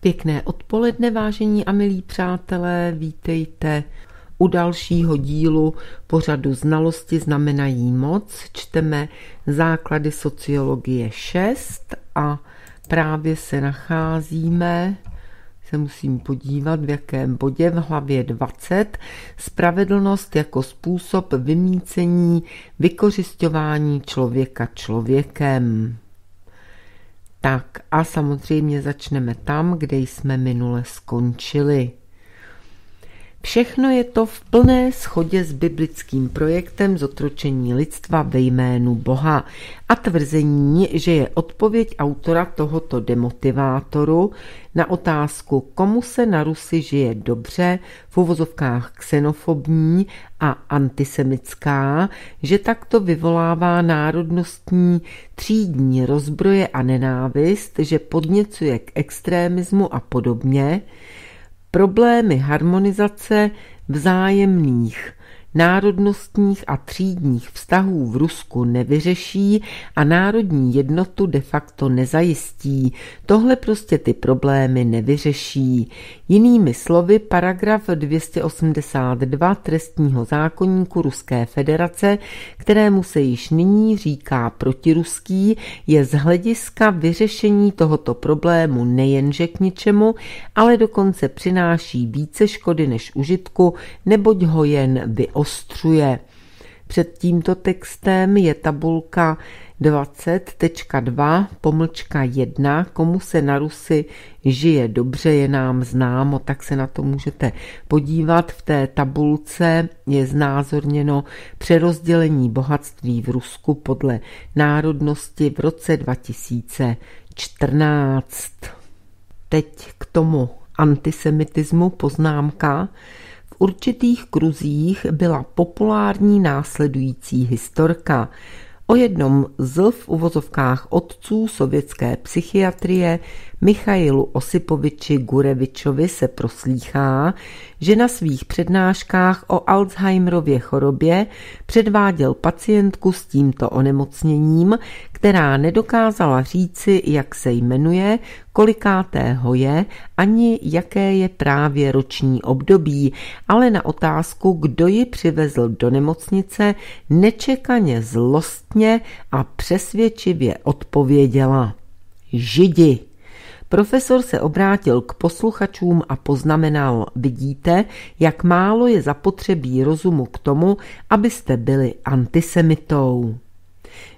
Pěkné odpoledne, vážení a milí přátelé, vítejte u dalšího dílu pořadu Znalosti znamenají moc. Čteme základy sociologie 6 a právě se nacházíme se musím podívat, v jakém bodě v hlavě 20. Spravedlnost jako způsob vymícení, vykořišťování člověka člověkem. Tak a samozřejmě začneme tam, kde jsme minule skončili. Všechno je to v plné schodě s biblickým projektem zotročení lidstva ve jménu Boha a tvrzení, že je odpověď autora tohoto demotivátoru na otázku, komu se na Rusy žije dobře, v uvozovkách xenofobní a antisemická, že takto vyvolává národnostní třídní rozbroje a nenávist, že podněcuje k extrémismu a podobně, problémy harmonizace vzájemných národnostních a třídních vztahů v Rusku nevyřeší a národní jednotu de facto nezajistí. Tohle prostě ty problémy nevyřeší. Jinými slovy, paragraf 282 trestního zákonníku Ruské federace, kterému se již nyní říká protiruský, je z hlediska vyřešení tohoto problému nejenže k ničemu, ale dokonce přináší více škody než užitku, neboť ho jen vyostřuje ostřuje. Před tímto textem je tabulka 20.2 pomlčka 1, komu se na Rusy žije dobře, je nám známo, tak se na to můžete podívat. V té tabulce je znázorněno přerozdělení bohatství v Rusku podle národnosti v roce 2014. Teď k tomu antisemitismu poznámka určitých kruzích byla populární následující historka. O jednom z v uvozovkách otců sovětské psychiatrie Michailu Osipoviči Gurevičovi se proslýchá, že na svých přednáškách o Alzheimerově chorobě předváděl pacientku s tímto onemocněním, která nedokázala říci, jak se jmenuje, kolikátého je, ani jaké je právě roční období, ale na otázku, kdo ji přivezl do nemocnice, nečekaně zlostně a přesvědčivě odpověděla. Židi. Profesor se obrátil k posluchačům a poznamenal, vidíte, jak málo je zapotřebí rozumu k tomu, abyste byli antisemitou.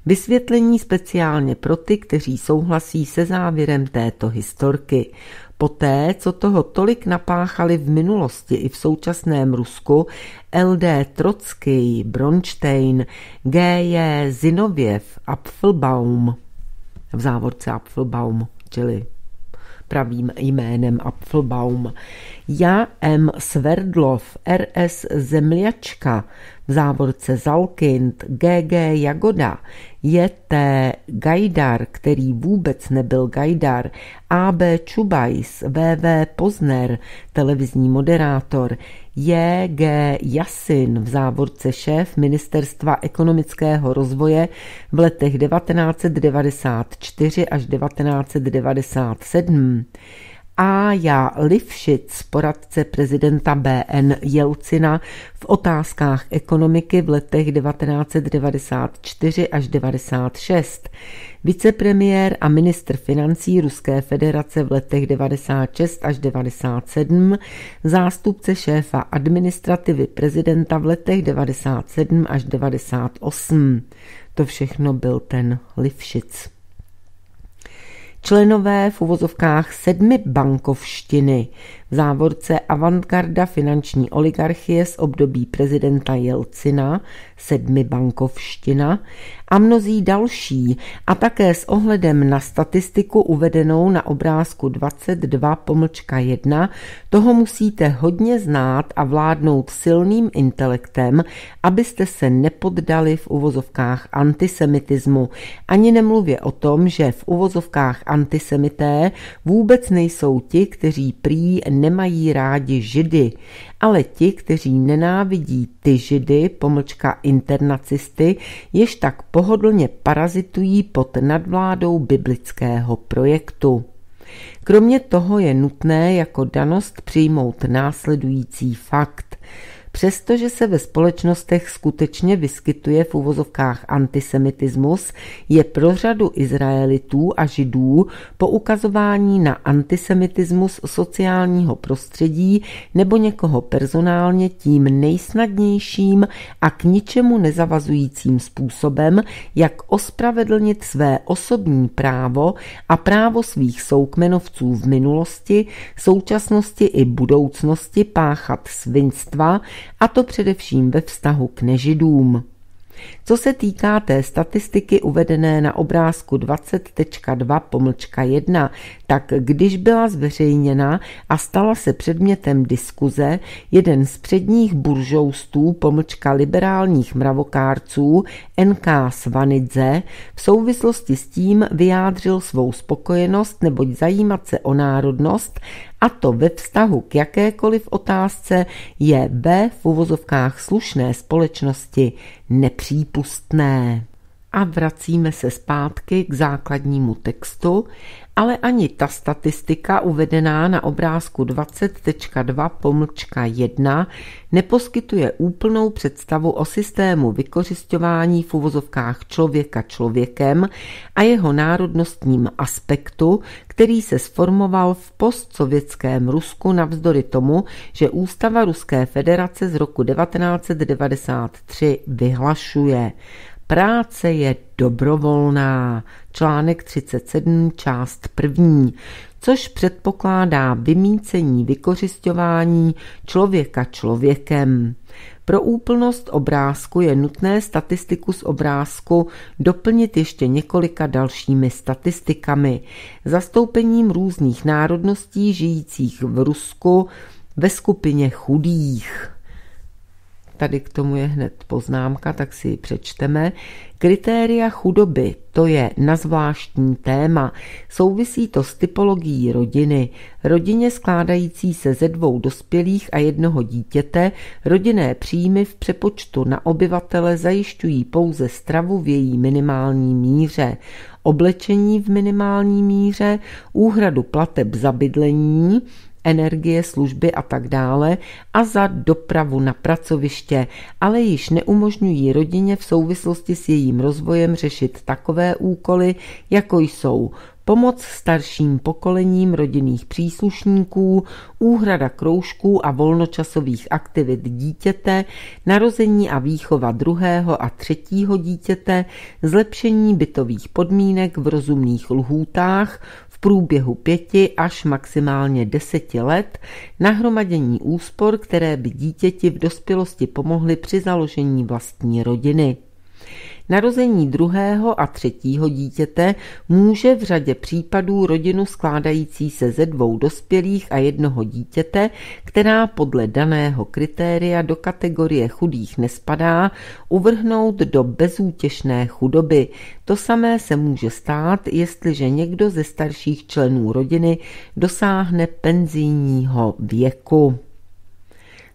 Vysvětlení speciálně pro ty, kteří souhlasí se závěrem této historky. Poté, co toho tolik napáchali v minulosti i v současném Rusku, LD Trocký, Bronstein, G.J. Zinověv, Apfelbaum, v závorce Apfelbaum, čili pravým jménem Apfelbaum. Já M. Sverdlov, R.S. Zemliačka, v závorce Zalkind, GG Jagoda, J.T. Gajdar, který vůbec nebyl Gajdar, A.B. Čubajs, V.V. Pozner, televizní moderátor, J.G. Jasin, v závorce šéf Ministerstva ekonomického rozvoje v letech 1994 až 1997, Aja Livšic, poradce prezidenta BN Jelcina v otázkách ekonomiky v letech 1994 až 96, vicepremiér a ministr financí Ruské federace v letech 96 až 97, zástupce šéfa administrativy prezidenta v letech 97 až 98. To všechno byl ten Livšic členové v uvozovkách sedmi bankovštiny, v závorce avantgarda finanční oligarchie z období prezidenta Jelcina, sedmi bankovština a mnozí další a také s ohledem na statistiku uvedenou na obrázku 22 pomlčka 1 toho musíte hodně znát a vládnout silným intelektem, abyste se nepoddali v uvozovkách antisemitismu. Ani nemluvě o tom, že v uvozovkách antisemité vůbec nejsou ti, kteří prý nemají rádi židy, ale ti, kteří nenávidí ty židy, pomlčka internacisty, jež tak pohodlně parazitují pod nadvládou biblického projektu. Kromě toho je nutné jako danost přijmout následující fakt. Přestože se ve společnostech skutečně vyskytuje v uvozovkách antisemitismus, je pro řadu Izraelitů a Židů poukazování na antisemitismus sociálního prostředí nebo někoho personálně tím nejsnadnějším a k ničemu nezavazujícím způsobem, jak ospravedlnit své osobní právo a právo svých soukmenovců v minulosti, současnosti i budoucnosti páchat svinstva, a to především ve vztahu k nežidům. Co se týká té statistiky uvedené na obrázku 20.2 pomlčka 1, tak když byla zveřejněna a stala se předmětem diskuze, jeden z předních buržoustů pomlčka liberálních mravokárců NK Svanidze v souvislosti s tím vyjádřil svou spokojenost neboť zajímat se o národnost a to ve vztahu k jakékoliv otázce je ve v uvozovkách slušné společnosti nepřípustné. A vracíme se zpátky k základnímu textu ale ani ta statistika uvedená na obrázku 20.2 pomlčka 1 neposkytuje úplnou představu o systému vykořišťování v uvozovkách člověka člověkem a jeho národnostním aspektu, který se sformoval v postsovětském Rusku navzdory tomu, že Ústava Ruské federace z roku 1993 vyhlašuje Práce je dobrovolná, článek 37, část první, což předpokládá vymícení vykořišťování člověka člověkem. Pro úplnost obrázku je nutné statistiku z obrázku doplnit ještě několika dalšími statistikami. Zastoupením různých národností žijících v Rusku ve skupině chudých tady k tomu je hned poznámka, tak si ji přečteme. Kritéria chudoby, to je na zvláštní téma. Souvisí to s typologií rodiny. Rodině skládající se ze dvou dospělých a jednoho dítěte, rodinné příjmy v přepočtu na obyvatele zajišťují pouze stravu v její minimální míře oblečení v minimální míře, úhradu plateb za bydlení, energie, služby a tak dále a za dopravu na pracoviště, ale již neumožňují rodině v souvislosti s jejím rozvojem řešit takové úkoly, jako jsou pomoc starším pokolením rodinných příslušníků, úhrada kroužků a volnočasových aktivit dítěte, narození a výchova druhého a třetího dítěte, zlepšení bytových podmínek v rozumných lhůtách, průběhu pěti až maximálně deseti let nahromadění úspor, které by dítěti v dospělosti pomohly při založení vlastní rodiny. Narození druhého a třetího dítěte může v řadě případů rodinu skládající se ze dvou dospělých a jednoho dítěte, která podle daného kritéria do kategorie chudých nespadá, uvrhnout do bezútěšné chudoby. To samé se může stát, jestliže někdo ze starších členů rodiny dosáhne penzijního věku.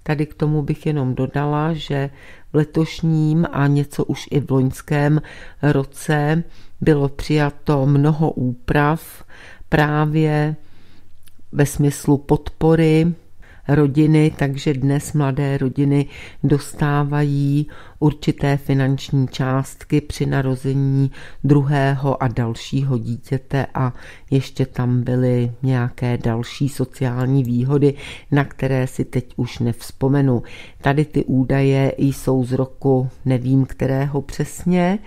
Tady k tomu bych jenom dodala, že v letošním a něco už i v loňském roce bylo přijato mnoho úprav právě ve smyslu podpory rodiny, takže dnes mladé rodiny dostávají určité finanční částky při narození druhého a dalšího dítěte a ještě tam byly nějaké další sociální výhody, na které si teď už nevzpomenu. Tady ty údaje jsou z roku nevím kterého přesně,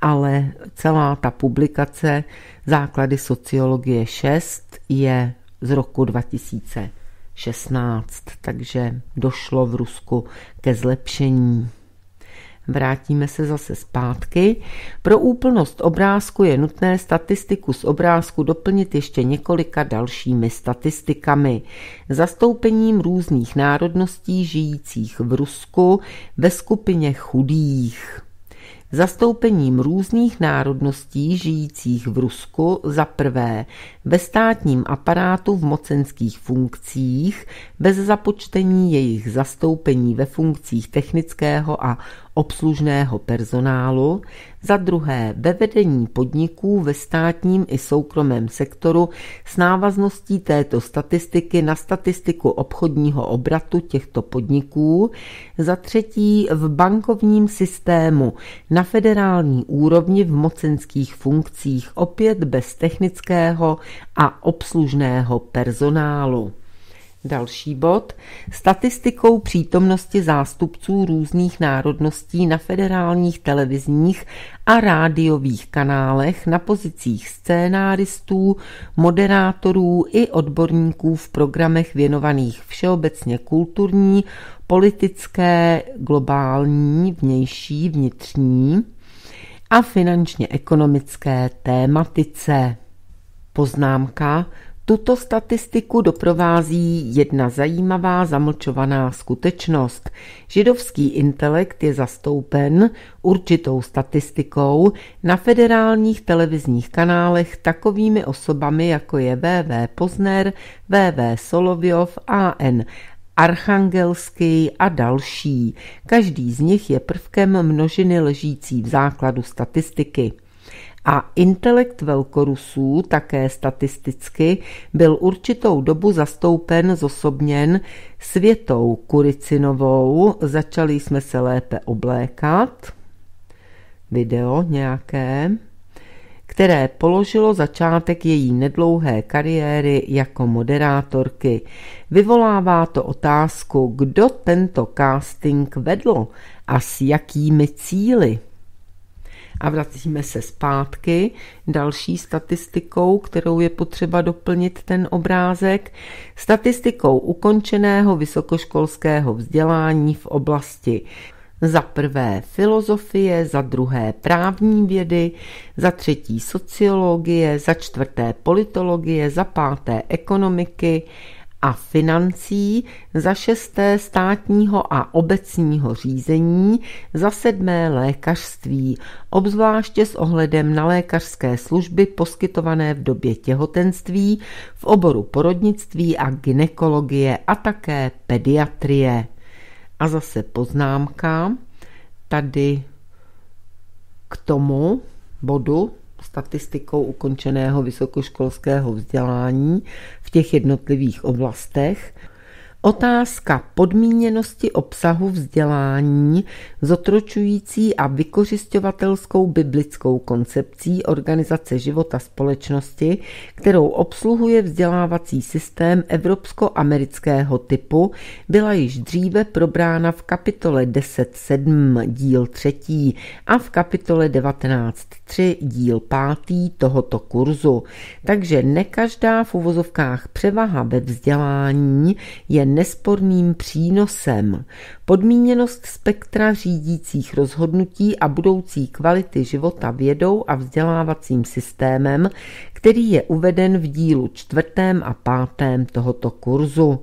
ale celá ta publikace Základy sociologie 6 je z roku 2000. 16, takže došlo v Rusku ke zlepšení. Vrátíme se zase zpátky. Pro úplnost obrázku je nutné statistiku z obrázku doplnit ještě několika dalšími statistikami. Zastoupením různých národností žijících v Rusku ve skupině chudých zastoupením různých národností žijících v Rusku za prvé ve státním aparátu v mocenských funkcích, bez započtení jejich zastoupení ve funkcích technického a obslužného personálu, za druhé ve vedení podniků ve státním i soukromém sektoru s návazností této statistiky na statistiku obchodního obratu těchto podniků, za třetí v bankovním systému na federální úrovni v mocenských funkcích opět bez technického a obslužného personálu. Další bod. Statistikou přítomnosti zástupců různých národností na federálních televizních a rádiových kanálech na pozicích scénáristů, moderátorů i odborníků v programech věnovaných všeobecně kulturní, politické, globální, vnější, vnitřní a finančně ekonomické tématice. Poznámka tuto statistiku doprovází jedna zajímavá zamlčovaná skutečnost. Židovský intelekt je zastoupen určitou statistikou na federálních televizních kanálech takovými osobami, jako je VV Pozner, VV Solovyov, AN Archangelský a další. Každý z nich je prvkem množiny ležící v základu statistiky. A intelekt velkorusů také statisticky byl určitou dobu zastoupen, zosobněn světou Kuricinovou. Začali jsme se lépe oblékat. Video nějaké které položilo začátek její nedlouhé kariéry jako moderátorky. Vyvolává to otázku, kdo tento casting vedl a s jakými cíly. A vracíme se zpátky další statistikou, kterou je potřeba doplnit ten obrázek, statistikou ukončeného vysokoškolského vzdělání v oblasti za prvé filozofie, za druhé právní vědy, za třetí sociologie, za čtvrté politologie, za páté ekonomiky a financí, za šesté státního a obecního řízení, za sedmé lékařství, obzvláště s ohledem na lékařské služby poskytované v době těhotenství, v oboru porodnictví a ginekologie a také pediatrie. A zase poznámka tady k tomu bodu statistikou ukončeného vysokoškolského vzdělání v těch jednotlivých oblastech Otázka podmíněnosti obsahu vzdělání, zotročující a vykořišťovatelskou biblickou koncepcí organizace života společnosti, kterou obsluhuje vzdělávací systém evropsko-amerického typu, byla již dříve probrána v kapitole 10.7 díl 3 a v kapitole 19.3 díl 5 tohoto kurzu. Takže ne každá v uvozovkách převaha ve vzdělání je nesporným přínosem. Podmíněnost spektra řídících rozhodnutí a budoucí kvality života vědou a vzdělávacím systémem, který je uveden v dílu čtvrtém a pátém tohoto kurzu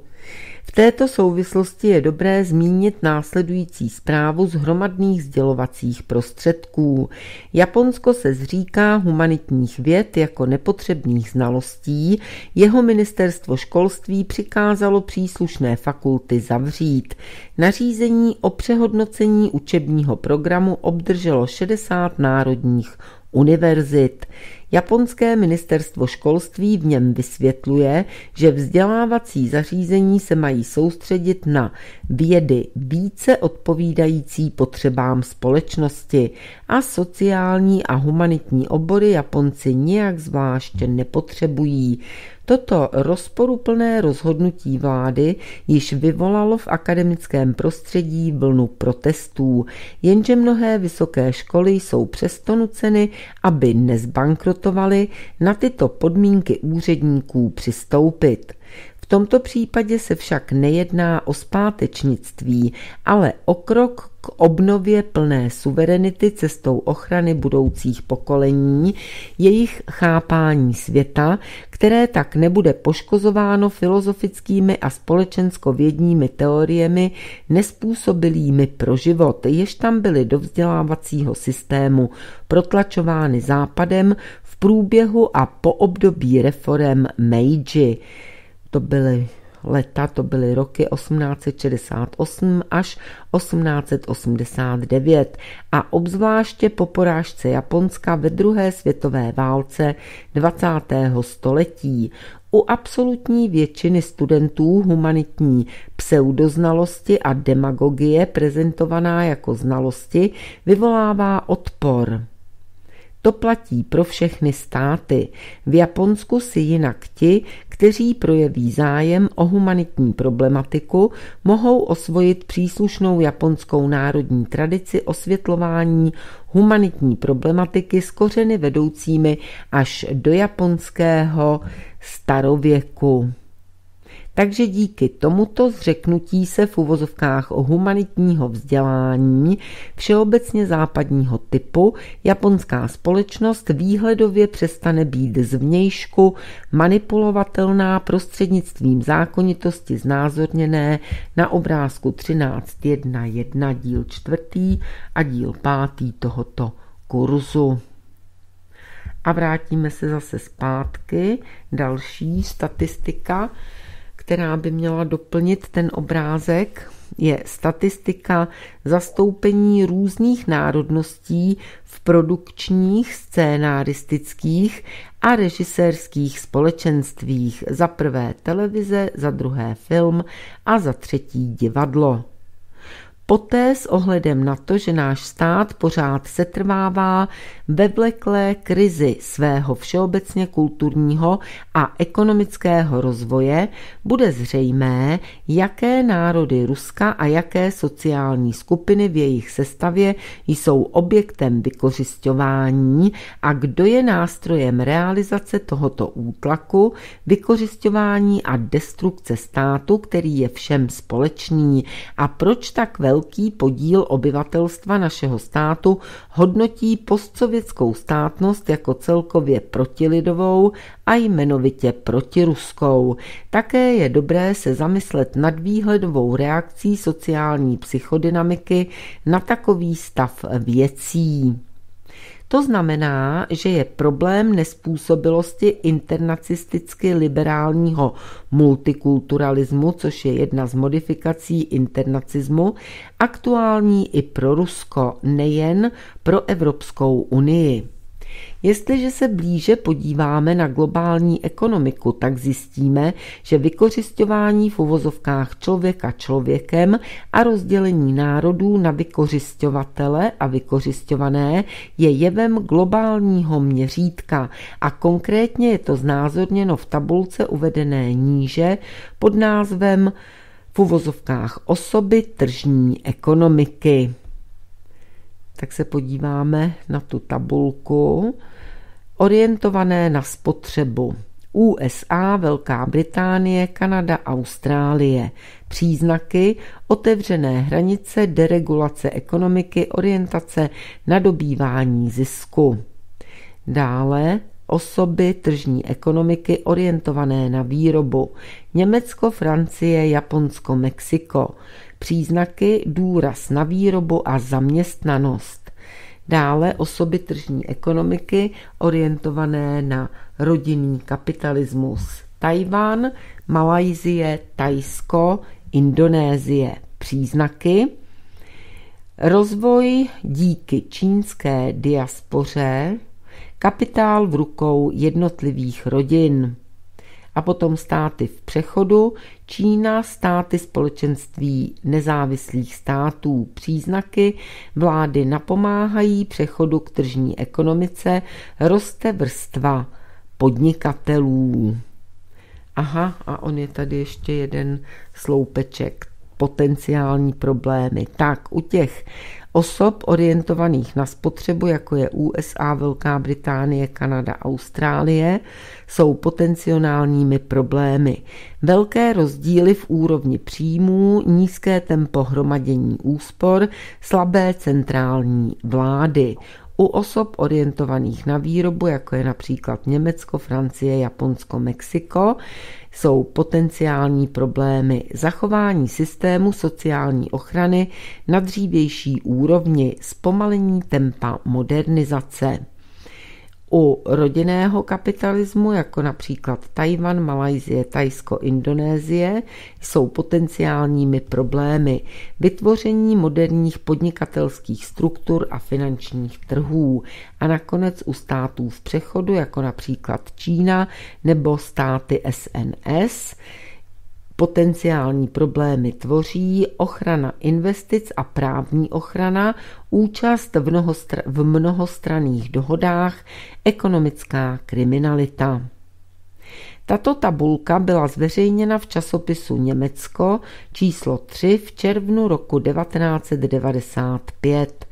této souvislosti je dobré zmínit následující zprávu z hromadných sdělovacích prostředků. Japonsko se zříká humanitních věd jako nepotřebných znalostí, jeho ministerstvo školství přikázalo příslušné fakulty zavřít. Nařízení o přehodnocení učebního programu obdrželo 60 národních univerzit. Japonské ministerstvo školství v něm vysvětluje, že vzdělávací zařízení se mají soustředit na vědy více odpovídající potřebám společnosti a sociální a humanitní obory Japonci nijak zvláště nepotřebují. Toto rozporuplné rozhodnutí vlády již vyvolalo v akademickém prostředí vlnu protestů, jenže mnohé vysoké školy jsou přesto nuceny, aby nezbankrotovaly, na tyto podmínky úředníků přistoupit. Tomto případě se však nejedná o zpátečnictví, ale o krok k obnově plné suverenity cestou ochrany budoucích pokolení, jejich chápání světa, které tak nebude poškozováno filozofickými a společenskovědními teoriemi nespůsobilými pro život, jež tam byly do vzdělávacího systému protlačovány západem v průběhu a po období reform Meiji. To byly leta, to byly roky 1868 až 1889 a obzvláště po porážce Japonska ve druhé světové válce 20. století u absolutní většiny studentů humanitní pseudoznalosti a demagogie prezentovaná jako znalosti vyvolává odpor. To platí pro všechny státy. V Japonsku si jinak ti, kteří projeví zájem o humanitní problematiku, mohou osvojit příslušnou japonskou národní tradici osvětlování humanitní problematiky s kořeny vedoucími až do japonského starověku. Takže díky tomuto zřeknutí se v uvozovkách o humanitního vzdělání všeobecně západního typu japonská společnost výhledově přestane být zvnějšku manipulovatelná prostřednictvím zákonitosti znázorněné na obrázku 13.1.1 díl 4. a díl 5. tohoto kurzu. A vrátíme se zase zpátky. Další statistika která by měla doplnit ten obrázek, je statistika zastoupení různých národností v produkčních, scénaristických a režisérských společenstvích. Za prvé televize, za druhé film a za třetí divadlo. Poté s ohledem na to, že náš stát pořád setrvává ve vleklé krizi svého všeobecně kulturního a ekonomického rozvoje, bude zřejmé, jaké národy Ruska a jaké sociální skupiny v jejich sestavě jsou objektem vykořišťování a kdo je nástrojem realizace tohoto útlaku, vykořišťování a destrukce státu, který je všem společný. A proč tak velký velký podíl obyvatelstva našeho státu hodnotí postsovětskou státnost jako celkově protilidovou a jmenovitě protiruskou. Také je dobré se zamyslet nad výhledovou reakcí sociální psychodynamiky na takový stav věcí. To znamená, že je problém nespůsobilosti internacisticky liberálního multikulturalismu, což je jedna z modifikací internacismu, aktuální i pro Rusko, nejen pro Evropskou unii. Jestliže se blíže podíváme na globální ekonomiku, tak zjistíme, že vykořišťování v uvozovkách člověka člověkem a rozdělení národů na vykořišťovatele a vykořišťované je jevem globálního měřítka a konkrétně je to znázorněno v tabulce uvedené níže pod názvem v uvozovkách osoby tržní ekonomiky. Tak se podíváme na tu tabulku orientované na spotřebu. USA, Velká Británie, Kanada, Austrálie. Příznaky otevřené hranice, deregulace ekonomiky, orientace na dobývání zisku. Dále osoby tržní ekonomiky orientované na výrobu. Německo, Francie, Japonsko, Mexiko. Příznaky důraz na výrobu a zaměstnanost. Dále osoby tržní ekonomiky orientované na rodinný kapitalismus. Tajván, Malajzie, Tajsko, Indonésie. Příznaky Rozvoj díky čínské diaspoře, kapitál v rukou jednotlivých rodin a potom státy v přechodu, Čína, státy společenství nezávislých států. Příznaky vlády napomáhají přechodu k tržní ekonomice, roste vrstva podnikatelů. Aha, a on je tady ještě jeden sloupeček potenciální problémy. Tak u těch osob orientovaných na spotřebu, jako je USA, Velká Británie, Kanada, Austrálie, jsou potenciálními problémy. Velké rozdíly v úrovni příjmů, nízké tempo hromadění úspor, slabé centrální vlády. U osob orientovaných na výrobu, jako je například Německo, Francie, Japonsko, Mexiko, jsou potenciální problémy zachování systému sociální ochrany na dřívější úrovni, zpomalení tempa modernizace. U rodinného kapitalismu, jako například Tajvan, Malajzie, Tajsko, Indonésie, jsou potenciálními problémy vytvoření moderních podnikatelských struktur a finančních trhů. A nakonec u států v přechodu, jako například Čína nebo státy SNS, Potenciální problémy tvoří ochrana investic a právní ochrana, účast v, mnohostr- v mnohostranných dohodách, ekonomická kriminalita. Tato tabulka byla zveřejněna v časopisu Německo číslo 3 v červnu roku 1995.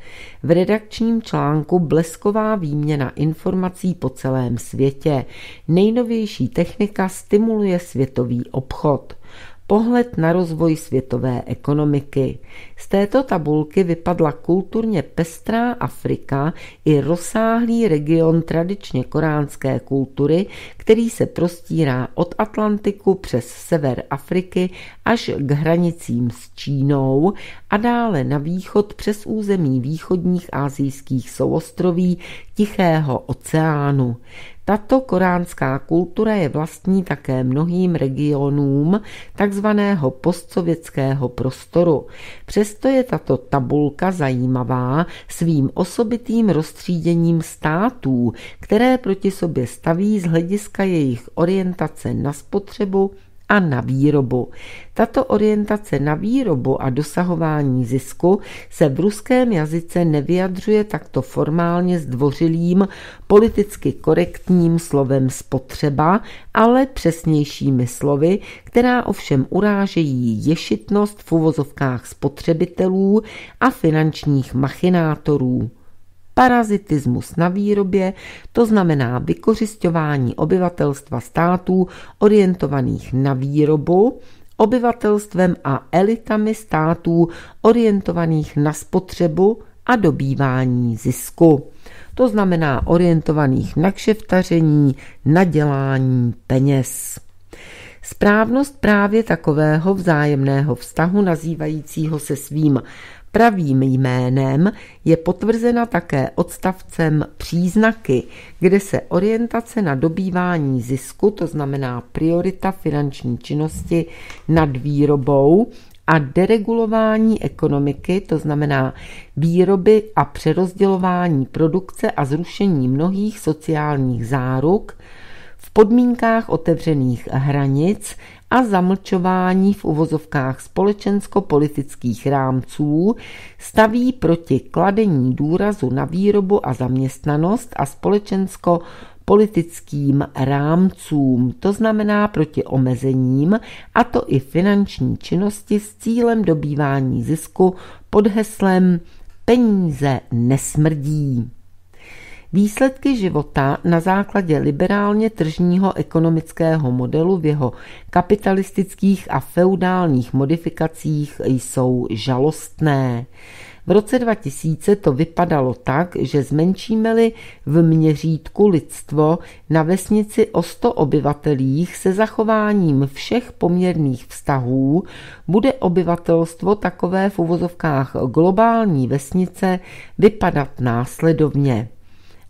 V redakčním článku Blesková výměna informací po celém světě. Nejnovější technika stimuluje světový obchod. Pohled na rozvoj světové ekonomiky. Z této tabulky vypadla kulturně pestrá Afrika i rozsáhlý region tradičně koránské kultury, který se prostírá od Atlantiku přes sever Afriky až k hranicím s Čínou a dále na východ přes území východních azijských souostroví Tichého oceánu. Tato koránská kultura je vlastní také mnohým regionům takzvaného postsovětského prostoru. Přesto je tato tabulka zajímavá svým osobitým rozstříděním států, které proti sobě staví z hlediska jejich orientace na spotřebu a na výrobu. Tato orientace na výrobu a dosahování zisku se v ruském jazyce nevyjadřuje takto formálně zdvořilým, politicky korektním slovem spotřeba, ale přesnějšími slovy, která ovšem urážejí ješitnost v uvozovkách spotřebitelů a finančních machinátorů parazitismus na výrobě, to znamená vykořišťování obyvatelstva států orientovaných na výrobu, obyvatelstvem a elitami států orientovaných na spotřebu a dobývání zisku. To znamená orientovaných na kšeftaření, na dělání peněz. Správnost právě takového vzájemného vztahu nazývajícího se svým Pravým jménem je potvrzena také odstavcem příznaky, kde se orientace na dobývání zisku, to znamená priorita finanční činnosti nad výrobou a deregulování ekonomiky, to znamená výroby a přerozdělování produkce a zrušení mnohých sociálních záruk, v podmínkách otevřených hranic a zamlčování v uvozovkách společensko-politických rámců staví proti kladení důrazu na výrobu a zaměstnanost a společensko politickým rámcům, to znamená proti omezením, a to i finanční činnosti s cílem dobývání zisku pod heslem peníze nesmrdí. Výsledky života na základě liberálně tržního ekonomického modelu v jeho kapitalistických a feudálních modifikacích jsou žalostné. V roce 2000 to vypadalo tak, že zmenšíme-li v měřítku lidstvo na vesnici o 100 obyvatelích se zachováním všech poměrných vztahů, bude obyvatelstvo takové v uvozovkách globální vesnice vypadat následovně.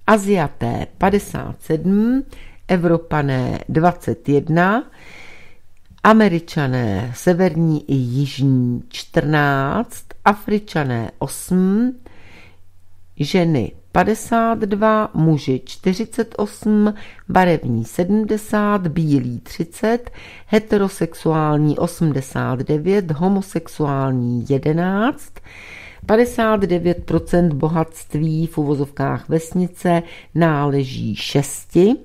Aziaté 57, Evropané 21, Američané severní i jižní 14, Afričané 8, ženy 52, muži 48, barevní 70, bílí 30, heterosexuální 89, homosexuální 11, 59% bohatství v uvozovkách vesnice náleží šesti,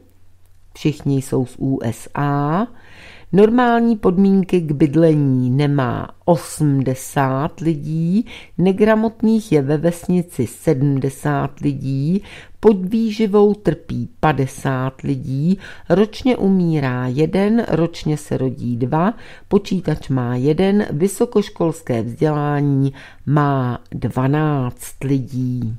všichni jsou z USA, Normální podmínky k bydlení nemá 80 lidí, negramotných je ve vesnici 70 lidí, pod výživou trpí 50 lidí, ročně umírá jeden, ročně se rodí dva, počítač má jeden, vysokoškolské vzdělání má 12 lidí.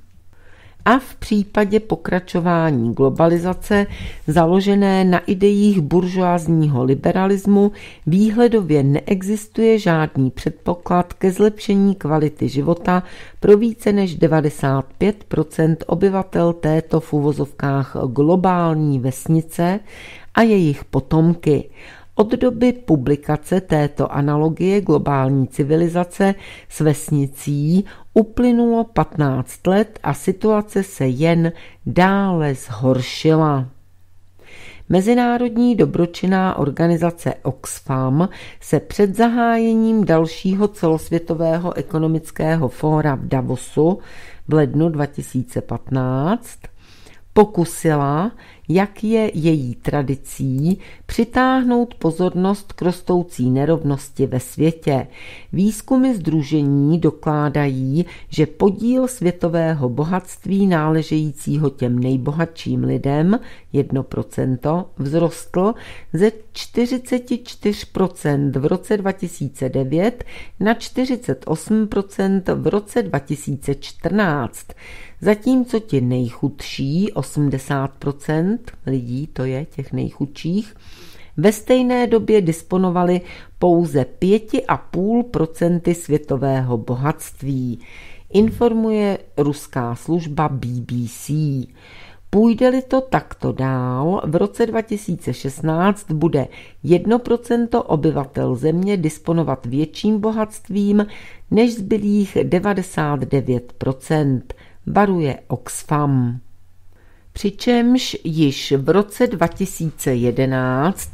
A v případě pokračování globalizace založené na idejích buržoázního liberalismu výhledově neexistuje žádný předpoklad ke zlepšení kvality života pro více než 95% obyvatel této v uvozovkách globální vesnice a jejich potomky. Od doby publikace této analogie globální civilizace s vesnicí uplynulo 15 let a situace se jen dále zhoršila. Mezinárodní dobročinná organizace Oxfam se před zahájením dalšího celosvětového ekonomického fóra v Davosu v lednu 2015 pokusila jak je její tradicí přitáhnout pozornost k rostoucí nerovnosti ve světě. Výzkumy združení dokládají, že podíl světového bohatství náležejícího těm nejbohatším lidem 1% vzrostl ze 44% v roce 2009 na 48% v roce 2014 zatímco ti nejchudší, 80% lidí, to je těch nejchudších, ve stejné době disponovali pouze 5,5% světového bohatství, informuje ruská služba BBC. Půjde-li to takto dál, v roce 2016 bude 1% obyvatel země disponovat větším bohatstvím než zbylých 99% varuje Oxfam. Přičemž již v roce 2011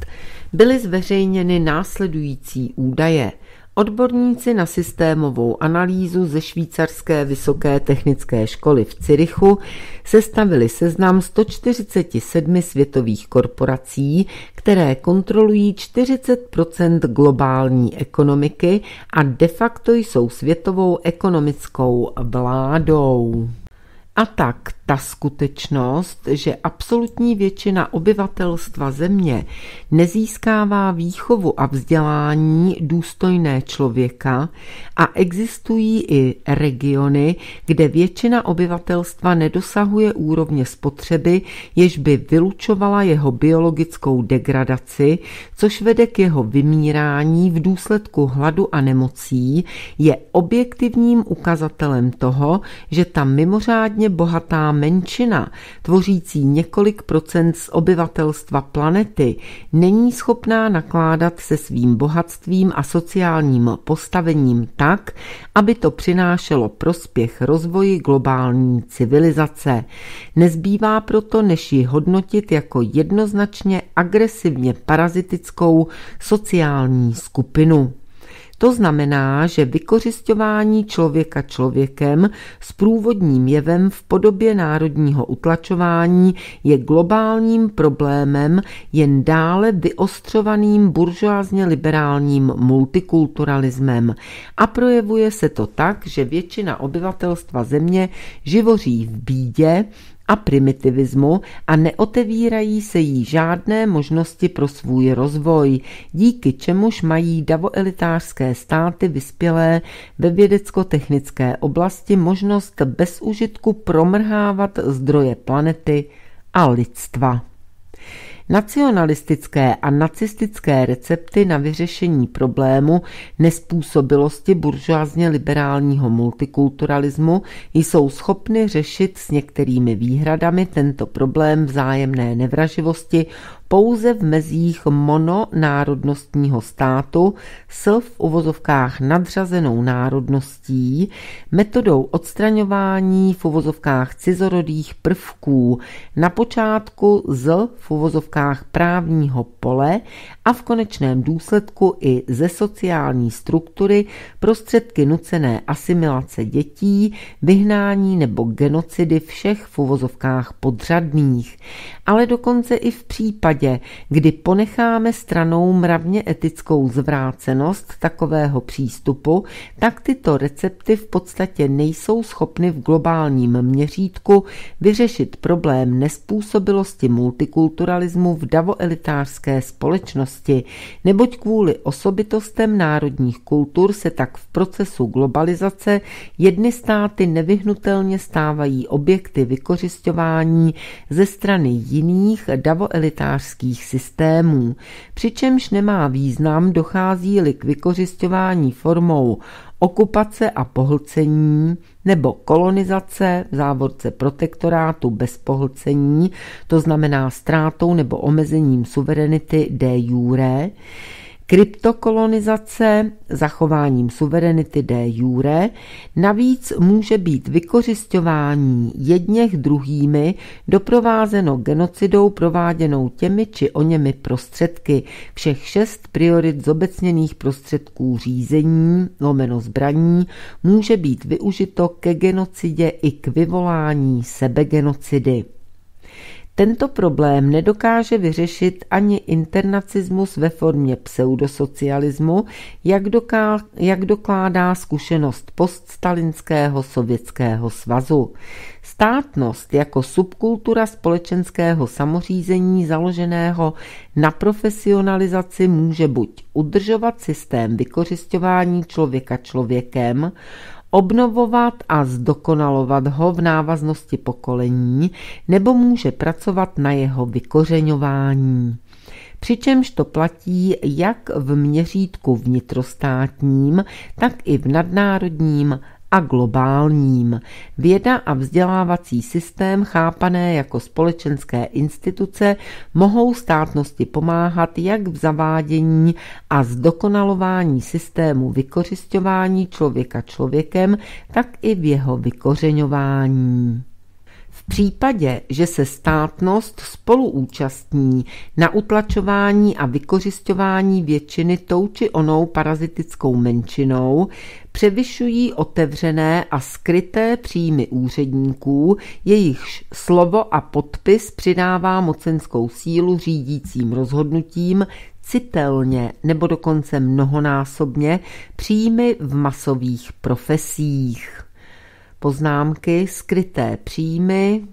byly zveřejněny následující údaje. Odborníci na systémovou analýzu ze švýcarské vysoké technické školy v Cirichu sestavili seznam 147 světových korporací, které kontrolují 40% globální ekonomiky a de facto jsou světovou ekonomickou vládou. A tak ta skutečnost, že absolutní většina obyvatelstva země nezískává výchovu a vzdělání důstojné člověka a existují i regiony, kde většina obyvatelstva nedosahuje úrovně spotřeby, jež by vylučovala jeho biologickou degradaci, což vede k jeho vymírání v důsledku hladu a nemocí, je objektivním ukazatelem toho, že ta mimořádně bohatá menšina, tvořící několik procent z obyvatelstva planety, není schopná nakládat se svým bohatstvím a sociálním postavením tak, aby to přinášelo prospěch rozvoji globální civilizace. Nezbývá proto, než ji hodnotit jako jednoznačně agresivně parazitickou sociální skupinu. To znamená, že vykořišťování člověka člověkem s průvodním jevem v podobě národního utlačování je globálním problémem jen dále vyostřovaným buržoázně liberálním multikulturalismem. A projevuje se to tak, že většina obyvatelstva země živoří v bídě, a primitivismu a neotevírají se jí žádné možnosti pro svůj rozvoj, díky čemuž mají davoelitářské státy vyspělé ve vědecko-technické oblasti možnost bez užitku promrhávat zdroje planety a lidstva. Nacionalistické a nacistické recepty na vyřešení problému nespůsobilosti buržoázně liberálního multikulturalismu jsou schopny řešit s některými výhradami tento problém vzájemné nevraživosti pouze v mezích mononárodnostního státu s v uvozovkách nadřazenou národností, metodou odstraňování v uvozovkách cizorodých prvků na počátku z v uvozovkách právního pole a v konečném důsledku i ze sociální struktury prostředky nucené asimilace dětí, vyhnání nebo genocidy všech v uvozovkách podřadných, ale dokonce i v případě kdy ponecháme stranou mravně etickou zvrácenost takového přístupu, tak tyto recepty v podstatě nejsou schopny v globálním měřítku vyřešit problém nespůsobilosti multikulturalismu v davoelitářské společnosti, neboť kvůli osobitostem národních kultur se tak v procesu globalizace jedny státy nevyhnutelně stávají objekty vykořišťování ze strany jiných davoelitářských systémů, přičemž nemá význam dochází-li k vykořišťování formou okupace a pohlcení nebo kolonizace v závorce protektorátu bez pohlcení, to znamená ztrátou nebo omezením suverenity de jure, Kryptokolonizace zachováním suverenity de jure navíc může být vykořišťování jedněch druhými doprovázeno genocidou prováděnou těmi či oněmi prostředky. Všech šest priorit zobecněných prostředků řízení, lomeno zbraní, může být využito ke genocidě i k vyvolání sebegenocidy. Tento problém nedokáže vyřešit ani internacismus ve formě pseudosocialismu, jak, doká, jak dokládá zkušenost poststalinského sovětského svazu. Státnost jako subkultura společenského samořízení založeného na profesionalizaci může buď udržovat systém vykořišťování člověka člověkem, obnovovat a zdokonalovat ho v návaznosti pokolení nebo může pracovat na jeho vykořeňování. Přičemž to platí jak v měřítku vnitrostátním, tak i v nadnárodním a globálním. Věda a vzdělávací systém chápané jako společenské instituce mohou státnosti pomáhat jak v zavádění a zdokonalování systému vykořišťování člověka člověkem, tak i v jeho vykořeňování. V případě, že se státnost spoluúčastní na utlačování a vykořišťování většiny tou či onou parazitickou menšinou, převyšují otevřené a skryté příjmy úředníků, jejichž slovo a podpis přidává mocenskou sílu řídícím rozhodnutím citelně nebo dokonce mnohonásobně příjmy v masových profesích poznámky skryté příjmy,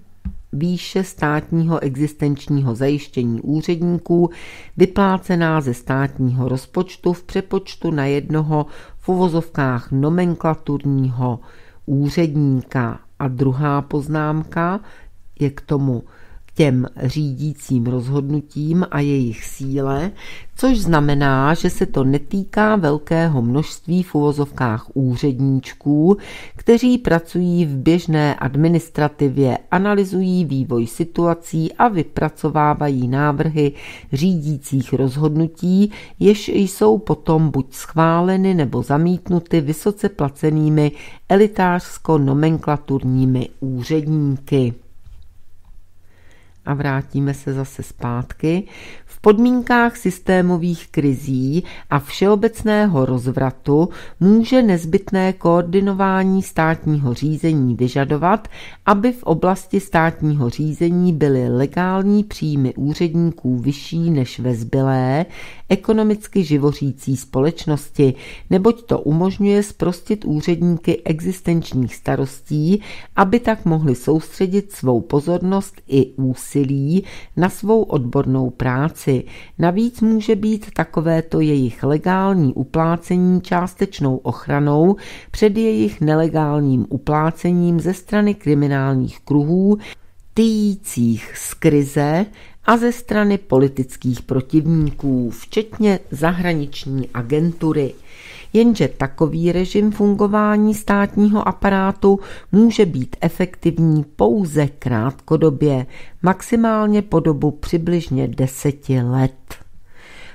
výše státního existenčního zajištění úředníků vyplácená ze státního rozpočtu v přepočtu na jednoho v uvozovkách nomenklaturního úředníka. A druhá poznámka je k tomu těm řídícím rozhodnutím a jejich síle, což znamená, že se to netýká velkého množství v uvozovkách úředníčků, kteří pracují v běžné administrativě, analyzují vývoj situací a vypracovávají návrhy řídících rozhodnutí, jež jsou potom buď schváleny nebo zamítnuty vysoce placenými elitářsko-nomenklaturními úředníky a vrátíme se zase zpátky, podmínkách systémových krizí a všeobecného rozvratu může nezbytné koordinování státního řízení vyžadovat, aby v oblasti státního řízení byly legální příjmy úředníků vyšší než ve zbylé, ekonomicky živořící společnosti, neboť to umožňuje sprostit úředníky existenčních starostí, aby tak mohli soustředit svou pozornost i úsilí na svou odbornou práci. Navíc může být takovéto jejich legální uplácení částečnou ochranou před jejich nelegálním uplácením ze strany kriminálních kruhů, tyjících z krize a ze strany politických protivníků, včetně zahraniční agentury. Jenže takový režim fungování státního aparátu může být efektivní pouze krátkodobě, maximálně po dobu přibližně deseti let.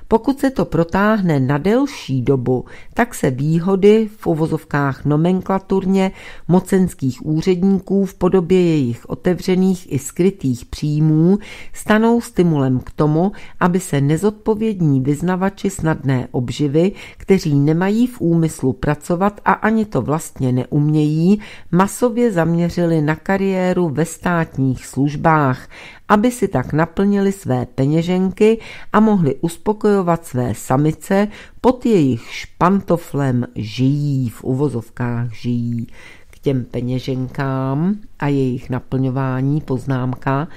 Pokud se to protáhne na delší dobu, tak se výhody v uvozovkách nomenklaturně mocenských úředníků v podobě jejich otevřených i skrytých příjmů stanou stimulem k tomu, aby se nezodpovědní vyznavači snadné obživy, kteří nemají v úmyslu pracovat a ani to vlastně neumějí, masově zaměřili na kariéru ve státních službách aby si tak naplnili své peněženky a mohli uspokojovat své samice, pod jejich špantoflem žijí, v uvozovkách žijí. K těm peněženkám a jejich naplňování poznámka,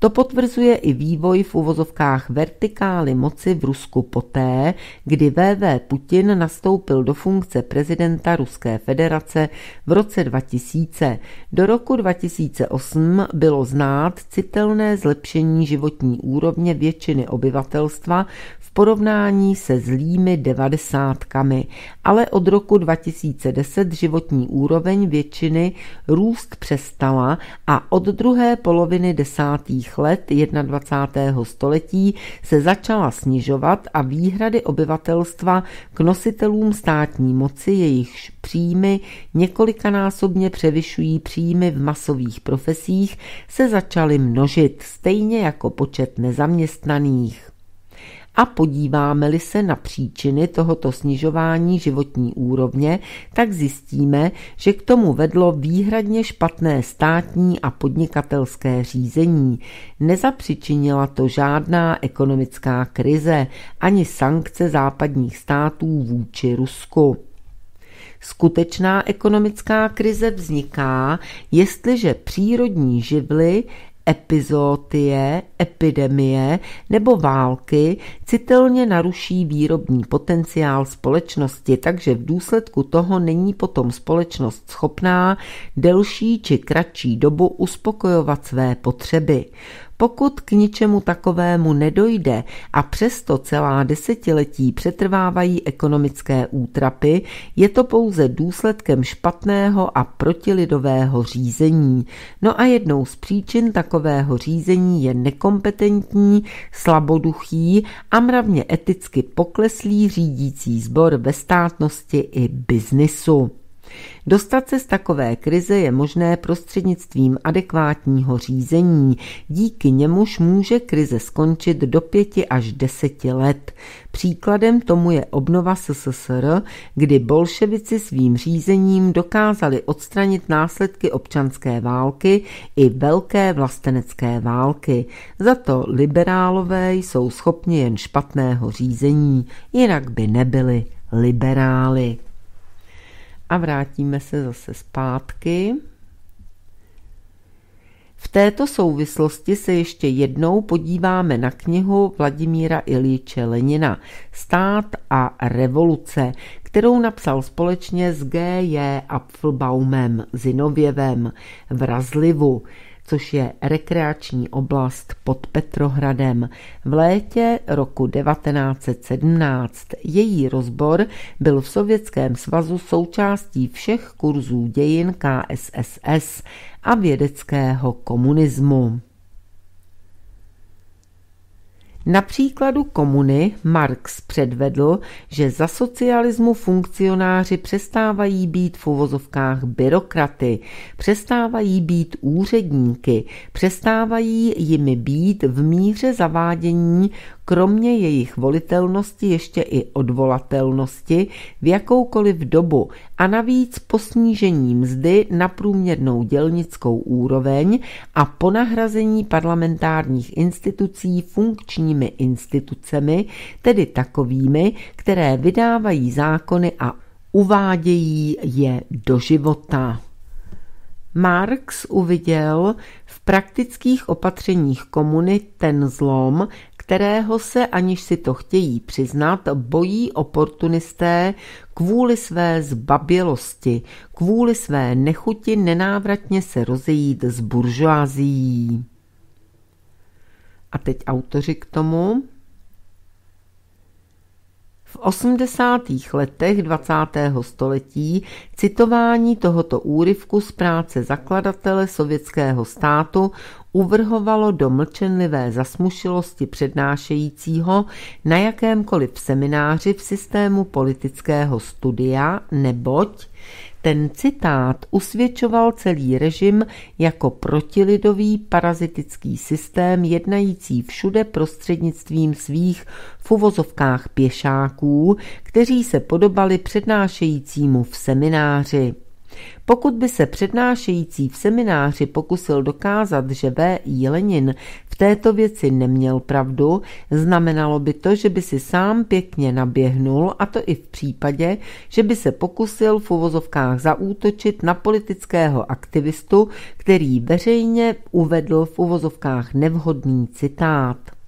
to potvrzuje i vývoj v uvozovkách vertikály moci v Rusku poté, kdy VV Putin nastoupil do funkce prezidenta Ruské federace v roce 2000. Do roku 2008 bylo znát citelné zlepšení životní úrovně většiny obyvatelstva v porovnání se zlými devadesátkami, ale od roku 2010 životní úroveň většiny růst přestala a od druhé poloviny desátých let 21. století se začala snižovat a výhrady obyvatelstva k nositelům státní moci, jejichž příjmy několikanásobně převyšují příjmy v masových profesích, se začaly množit, stejně jako počet nezaměstnaných. A podíváme-li se na příčiny tohoto snižování životní úrovně, tak zjistíme, že k tomu vedlo výhradně špatné státní a podnikatelské řízení. Nezapřičinila to žádná ekonomická krize ani sankce západních států vůči Rusku. Skutečná ekonomická krize vzniká, jestliže přírodní živly epizootie, epidemie nebo války citelně naruší výrobní potenciál společnosti, takže v důsledku toho není potom společnost schopná delší či kratší dobu uspokojovat své potřeby. Pokud k ničemu takovému nedojde a přesto celá desetiletí přetrvávají ekonomické útrapy, je to pouze důsledkem špatného a protilidového řízení. No a jednou z příčin takového řízení je nekompetentní, slaboduchý a mravně eticky pokleslý řídící sbor ve státnosti i biznisu. Dostat se z takové krize je možné prostřednictvím adekvátního řízení, díky němuž může krize skončit do pěti až deseti let. Příkladem tomu je obnova SSSR, kdy bolševici svým řízením dokázali odstranit následky občanské války i velké vlastenecké války. Za to liberálové jsou schopni jen špatného řízení, jinak by nebyli liberály a vrátíme se zase zpátky. V této souvislosti se ještě jednou podíváme na knihu Vladimíra Ilíče Lenina Stát a revoluce, kterou napsal společně s G.J. Apfelbaumem Zinověvem v Razlivu což je rekreační oblast pod Petrohradem. V létě roku 1917 její rozbor byl v Sovětském svazu součástí všech kurzů dějin KSSS a vědeckého komunismu. Na příkladu komuny Marx předvedl, že za socialismu funkcionáři přestávají být v uvozovkách byrokraty, přestávají být úředníky, přestávají jimi být v míře zavádění kromě jejich volitelnosti ještě i odvolatelnosti v jakoukoliv dobu a navíc po snížení mzdy na průměrnou dělnickou úroveň a po nahrazení parlamentárních institucí funkčními institucemi, tedy takovými, které vydávají zákony a uvádějí je do života. Marx uviděl v praktických opatřeních komuny ten zlom, kterého se, aniž si to chtějí přiznat, bojí oportunisté kvůli své zbabělosti, kvůli své nechuti nenávratně se rozejít s buržoází. A teď autoři k tomu. V 80. letech 20. století citování tohoto úryvku z práce zakladatele sovětského státu uvrhovalo do mlčenlivé zasmušilosti přednášejícího na jakémkoliv semináři v systému politického studia, neboť ten citát usvědčoval celý režim jako protilidový parazitický systém jednající všude prostřednictvím svých v uvozovkách pěšáků, kteří se podobali přednášejícímu v semináři. Pokud by se přednášející v semináři pokusil dokázat, že V.I. Lenin v této věci neměl pravdu, znamenalo by to, že by si sám pěkně naběhnul, a to i v případě, že by se pokusil v uvozovkách zaútočit na politického aktivistu, který veřejně uvedl v uvozovkách nevhodný citát.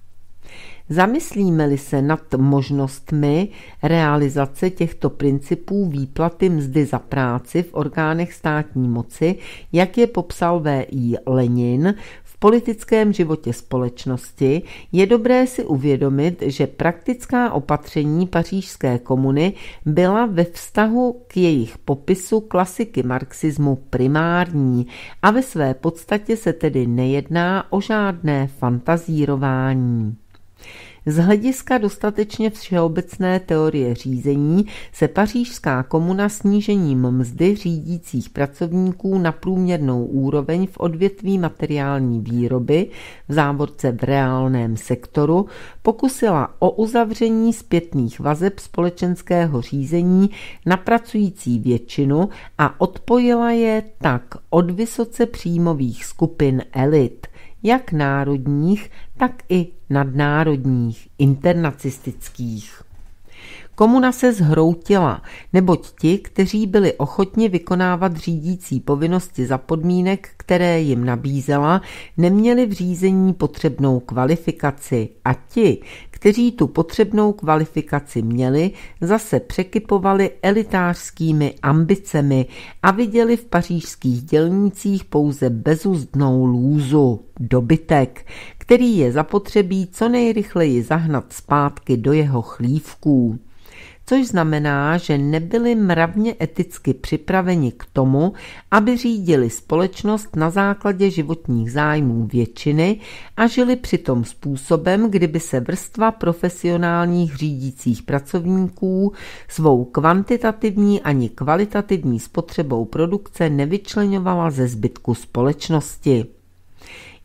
Zamyslíme-li se nad možnostmi realizace těchto principů výplaty mzdy za práci v orgánech státní moci, jak je popsal V.I. Lenin, v politickém životě společnosti, je dobré si uvědomit, že praktická opatření pařížské komuny byla ve vztahu k jejich popisu klasiky marxismu primární a ve své podstatě se tedy nejedná o žádné fantazírování. Z hlediska dostatečně všeobecné teorie řízení se pařížská komuna snížením mzdy řídících pracovníků na průměrnou úroveň v odvětví materiální výroby v závorce v reálném sektoru pokusila o uzavření zpětných vazeb společenského řízení na pracující většinu a odpojila je tak od vysoce příjmových skupin elit jak národních, tak i nadnárodních, internacistických. Komuna se zhroutila, neboť ti, kteří byli ochotni vykonávat řídící povinnosti za podmínek, které jim nabízela, neměli v řízení potřebnou kvalifikaci a ti, kteří tu potřebnou kvalifikaci měli, zase překypovali elitářskými ambicemi a viděli v pařížských dělnících pouze bezuzdnou lůzu, dobytek, který je zapotřebí co nejrychleji zahnat zpátky do jeho chlívků což znamená, že nebyli mravně eticky připraveni k tomu, aby řídili společnost na základě životních zájmů většiny a žili přitom způsobem, kdyby se vrstva profesionálních řídících pracovníků svou kvantitativní ani kvalitativní spotřebou produkce nevyčlenovala ze zbytku společnosti.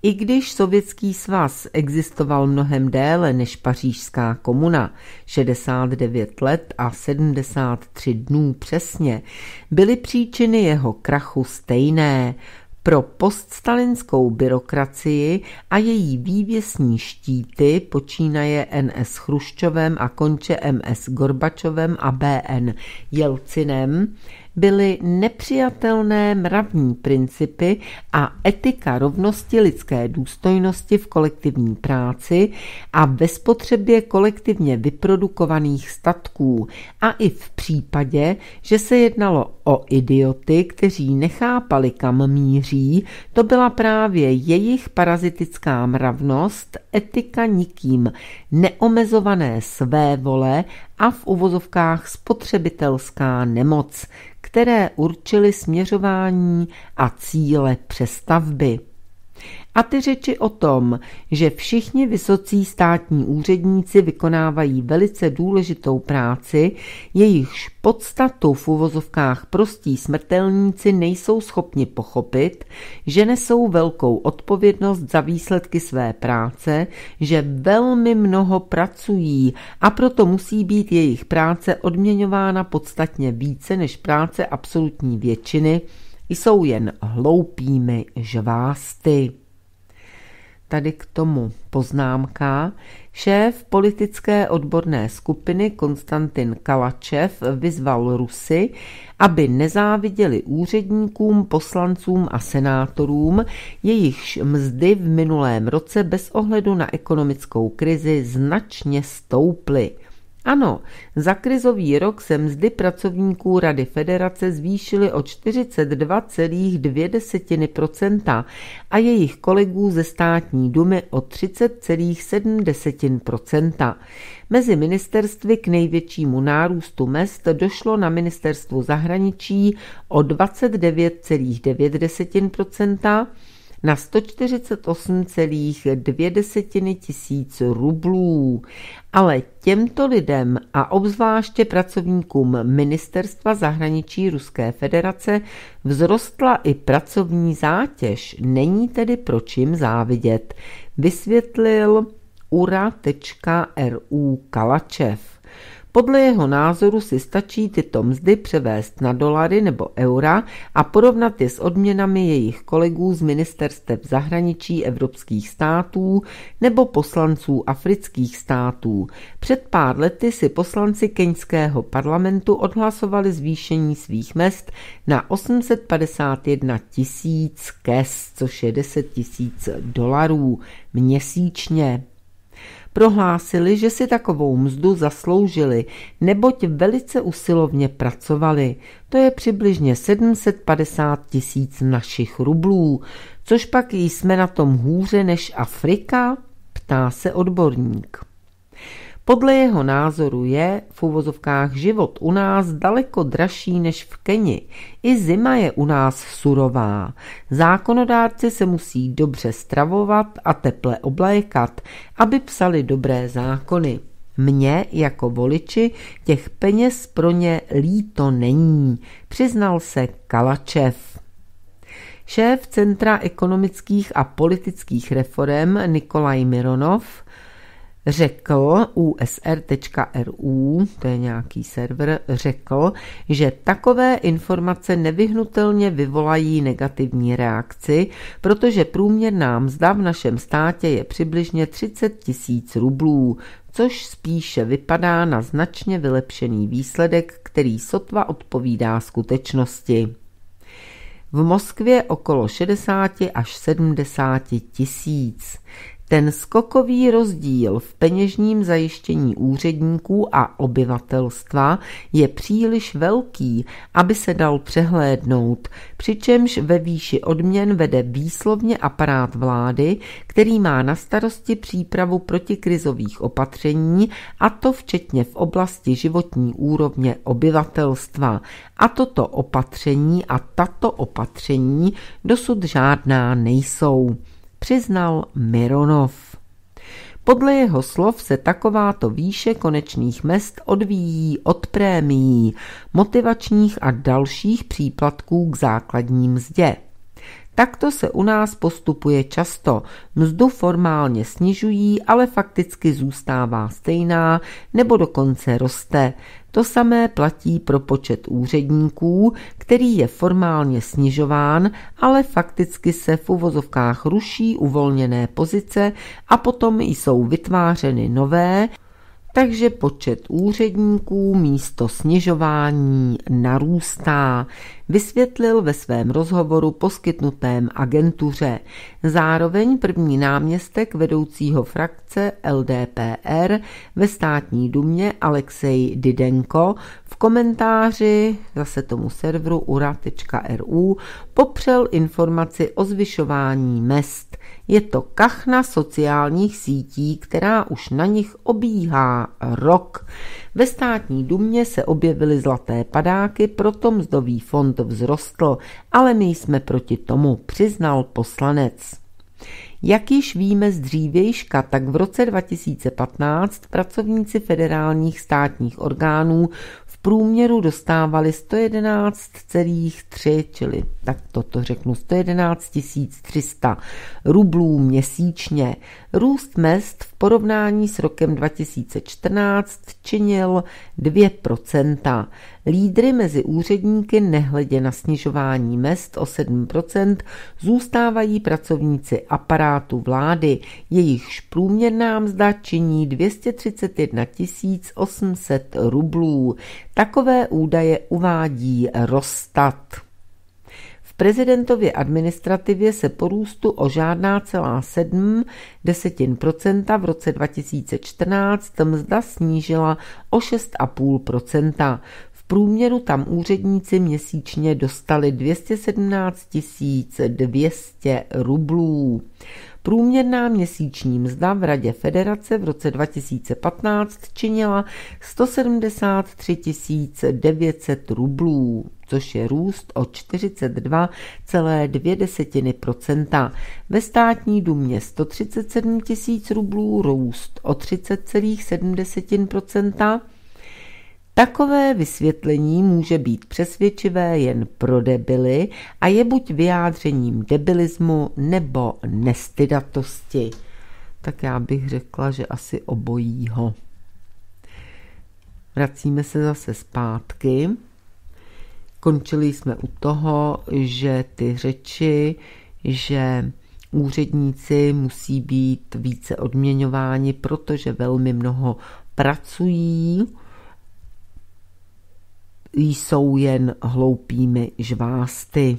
I když Sovětský svaz existoval mnohem déle než pařížská komuna, 69 let a 73 dnů přesně, byly příčiny jeho krachu stejné, pro poststalinskou byrokracii a její vývěsní štíty počínaje NS Chruščovem a konče MS Gorbačovem a BN Jelcinem byly nepřijatelné mravní principy a etika rovnosti lidské důstojnosti v kolektivní práci a ve spotřebě kolektivně vyprodukovaných statků a i v případě, že se jednalo o idioty, kteří nechápali, kam míří, to byla právě jejich parazitická mravnost, etika nikým, neomezované své vole a v uvozovkách spotřebitelská nemoc, které určily směřování a cíle přestavby. A ty řeči o tom, že všichni vysocí státní úředníci vykonávají velice důležitou práci, jejichž podstatu v uvozovkách prostí smrtelníci nejsou schopni pochopit, že nesou velkou odpovědnost za výsledky své práce, že velmi mnoho pracují a proto musí být jejich práce odměňována podstatně více než práce absolutní většiny, jsou jen hloupými žvásty. Tady k tomu poznámka. Šéf politické odborné skupiny Konstantin Kalačev vyzval Rusy, aby nezáviděli úředníkům, poslancům a senátorům, jejichž mzdy v minulém roce bez ohledu na ekonomickou krizi značně stouply – ano, za krizový rok se mzdy pracovníků Rady federace zvýšily o 42,2% a jejich kolegů ze státní dumy o 30,7%. Mezi ministerstvy k největšímu nárůstu mest došlo na ministerstvu zahraničí o 29,9%, na 148,2 tisíc rublů. Ale těmto lidem a obzvláště pracovníkům Ministerstva zahraničí Ruské federace vzrostla i pracovní zátěž. Není tedy proč jim závidět, vysvětlil ura.ru Kalačev. Podle jeho názoru si stačí tyto mzdy převést na dolary nebo eura a porovnat je s odměnami jejich kolegů z ministerstev zahraničí evropských států nebo poslanců afrických států. Před pár lety si poslanci keňského parlamentu odhlasovali zvýšení svých mest na 851 tisíc kes, což je 10 tisíc dolarů měsíčně. Prohlásili, že si takovou mzdu zasloužili, neboť velice usilovně pracovali. To je přibližně 750 tisíc našich rublů. Což pak jsme na tom hůře než Afrika? Ptá se odborník. Podle jeho názoru je v uvozovkách život u nás daleko dražší než v Keni. I zima je u nás surová. Zákonodárci se musí dobře stravovat a teple oblékat, aby psali dobré zákony. Mně jako voliči těch peněz pro ně líto není, přiznal se Kalačev. Šéf Centra ekonomických a politických reform Nikolaj Mironov řekl, usr.ru, to je nějaký server, řekl, že takové informace nevyhnutelně vyvolají negativní reakci, protože průměrná mzda v našem státě je přibližně 30 tisíc rublů, což spíše vypadá na značně vylepšený výsledek, který sotva odpovídá skutečnosti. V Moskvě okolo 60 až 70 tisíc. Ten skokový rozdíl v peněžním zajištění úředníků a obyvatelstva je příliš velký, aby se dal přehlédnout, přičemž ve výši odměn vede výslovně aparát vlády, který má na starosti přípravu protikrizových opatření, a to včetně v oblasti životní úrovně obyvatelstva. A toto opatření a tato opatření dosud žádná nejsou přiznal Mironov. Podle jeho slov se takováto výše konečných mest odvíjí od prémií, motivačních a dalších příplatků k základní mzdě. Takto se u nás postupuje často. Mzdu formálně snižují, ale fakticky zůstává stejná nebo dokonce roste. To samé platí pro počet úředníků, který je formálně snižován, ale fakticky se v uvozovkách ruší uvolněné pozice a potom jsou vytvářeny nové, takže počet úředníků místo snižování narůstá, vysvětlil ve svém rozhovoru poskytnutém agentuře. Zároveň první náměstek vedoucího frakce LDPR ve státní dumě Alexej Didenko v komentáři zase tomu serveru ura.ru popřel informaci o zvyšování mest. Je to kachna sociálních sítí, která už na nich obíhá rok. Ve státní dumě se objevily zlaté padáky, proto mzdový fond vzrostl, ale my jsme proti tomu, přiznal poslanec. Jak již víme z dřívějška, tak v roce 2015 pracovníci federálních státních orgánů průměru dostávali 111,3, čili tak toto řeknu, 111 300 rublů měsíčně. Růst mest v porovnání s rokem 2014 činil 2%. Lídry mezi úředníky nehledě na snižování mest o 7% zůstávají pracovníci aparátu vlády, jejichž průměrná mzda činí 231 800 rublů. Takové údaje uvádí Rostat prezidentově administrativě se porůstu o žádná celá 7 desetin procenta v roce 2014 mzda snížila o 6,5 procenta průměru tam úředníci měsíčně dostali 217 200 rublů. Průměrná měsíční mzda v Radě federace v roce 2015 činila 173 900 rublů, což je růst o 42,2%. Ve státní dumě 137 tisíc rublů růst o 30,7%. Takové vysvětlení může být přesvědčivé jen pro debily a je buď vyjádřením debilismu nebo nestydatosti. Tak já bych řekla, že asi obojího. vracíme se zase zpátky. Končili jsme u toho, že ty řeči, že úředníci musí být více odměňováni, protože velmi mnoho pracují, jsou jen hloupými žvásty.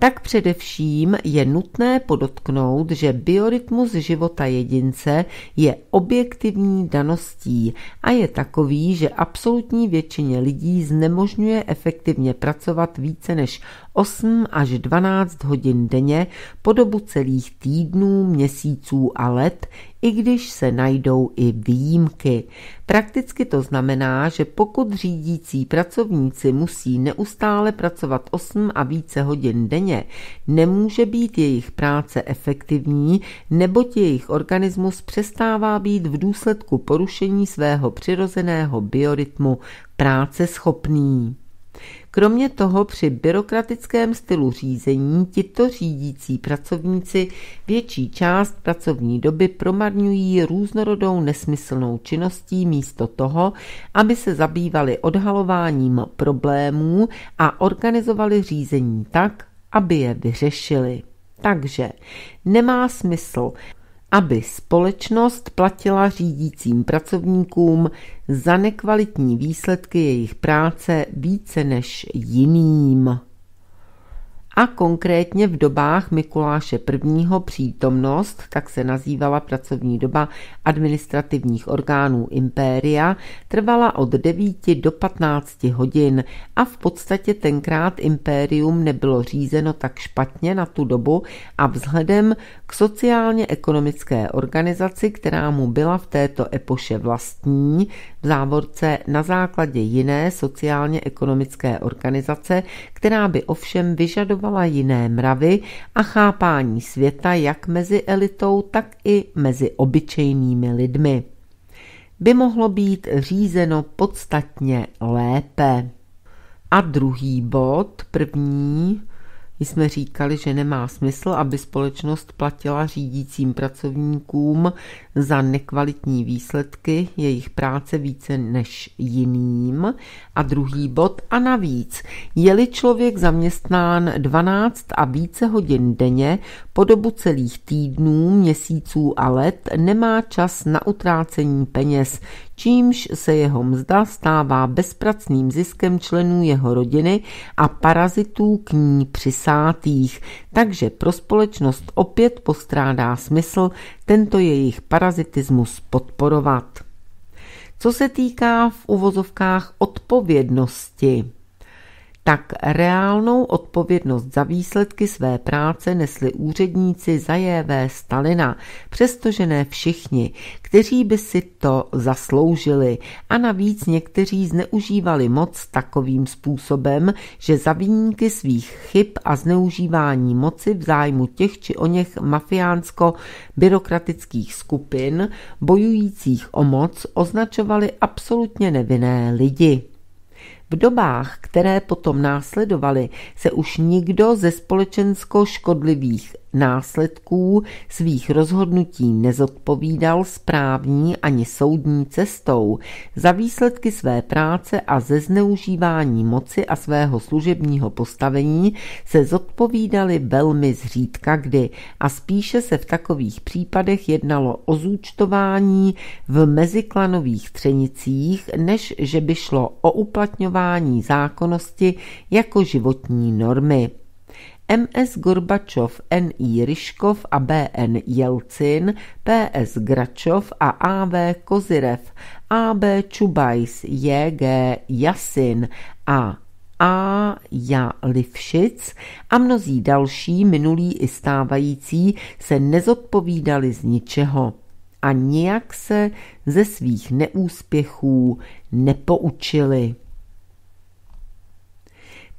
Tak především je nutné podotknout, že biorytmus života jedince je objektivní daností a je takový, že absolutní většině lidí znemožňuje efektivně pracovat více než 8 až 12 hodin denně po dobu celých týdnů, měsíců a let, i když se najdou i výjimky. Prakticky to znamená, že pokud řídící pracovníci musí neustále pracovat 8 a více hodin denně, nemůže být jejich práce efektivní, neboť jejich organismus přestává být v důsledku porušení svého přirozeného biorytmu práce schopný. Kromě toho při byrokratickém stylu řízení tito řídící pracovníci větší část pracovní doby promarňují různorodou nesmyslnou činností místo toho, aby se zabývali odhalováním problémů a organizovali řízení tak, aby je vyřešili. Takže nemá smysl, aby společnost platila řídícím pracovníkům za nekvalitní výsledky jejich práce více než jiným a konkrétně v dobách Mikuláše I. přítomnost, tak se nazývala pracovní doba administrativních orgánů impéria, trvala od 9 do 15 hodin a v podstatě tenkrát impérium nebylo řízeno tak špatně na tu dobu a vzhledem k sociálně-ekonomické organizaci, která mu byla v této epoše vlastní, v závorce na základě jiné sociálně-ekonomické organizace, která by ovšem vyžadovala jiné mravy a chápání světa jak mezi elitou, tak i mezi obyčejnými lidmi. By mohlo být řízeno podstatně lépe. A druhý bod, první, jsme říkali, že nemá smysl, aby společnost platila řídícím pracovníkům za nekvalitní výsledky jejich práce více než jiným. A druhý bod a navíc, je-li člověk zaměstnán 12 a více hodin denně po dobu celých týdnů, měsíců a let, nemá čas na utrácení peněz, čímž se jeho mzda stává bezpracným ziskem členů jeho rodiny a parazitů k ní přisátých, takže pro společnost opět postrádá smysl tento jejich parazitismus podporovat. Co se týká v uvozovkách odpovědnosti, tak reálnou odpovědnost za výsledky své práce nesli úředníci za J.V. Stalina, přestože ne všichni, kteří by si to zasloužili a navíc někteří zneužívali moc takovým způsobem, že za výjimky svých chyb a zneužívání moci v zájmu těch či o něch mafiánsko-byrokratických skupin bojujících o moc označovali absolutně nevinné lidi. V dobách, které potom následovaly, se už nikdo ze společensko škodlivých následků svých rozhodnutí nezodpovídal správní ani soudní cestou. Za výsledky své práce a ze zneužívání moci a svého služebního postavení se zodpovídali velmi zřídka kdy a spíše se v takových případech jednalo o zúčtování v meziklanových třenicích, než že by šlo o uplatňování zákonnosti jako životní normy. MS Gorbačov, N.I. Ryškov a B.N. Jelcin, P.S. Gračov a A.V. Kozirev, A.B. Čubajs, J.G. Jasin a a. Ja Livšic a mnozí další, minulí i stávající, se nezodpovídali z ničeho a nijak se ze svých neúspěchů nepoučili.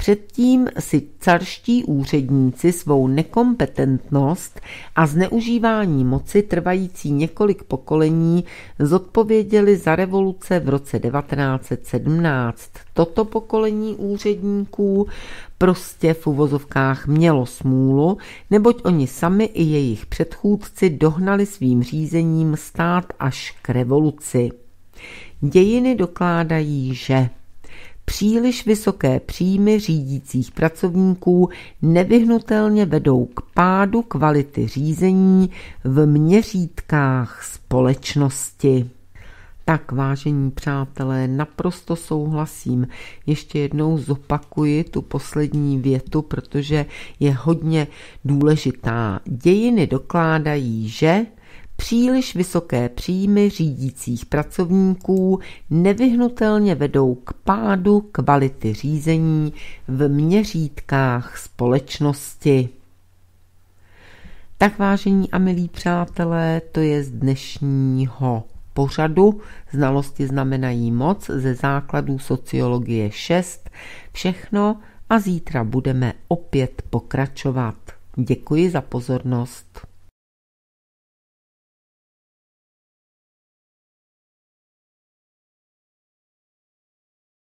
Předtím si carští úředníci svou nekompetentnost a zneužívání moci trvající několik pokolení zodpověděli za revoluce v roce 1917. Toto pokolení úředníků prostě v uvozovkách mělo smůlu, neboť oni sami i jejich předchůdci dohnali svým řízením stát až k revoluci. Dějiny dokládají, že příliš vysoké příjmy řídících pracovníků nevyhnutelně vedou k pádu kvality řízení v měřítkách společnosti. Tak, vážení přátelé, naprosto souhlasím. Ještě jednou zopakuji tu poslední větu, protože je hodně důležitá. Dějiny dokládají, že Příliš vysoké příjmy řídících pracovníků nevyhnutelně vedou k pádu kvality řízení v měřítkách společnosti. Tak vážení a milí přátelé, to je z dnešního pořadu. Znalosti znamenají moc ze základů sociologie 6. Všechno a zítra budeme opět pokračovat. Děkuji za pozornost.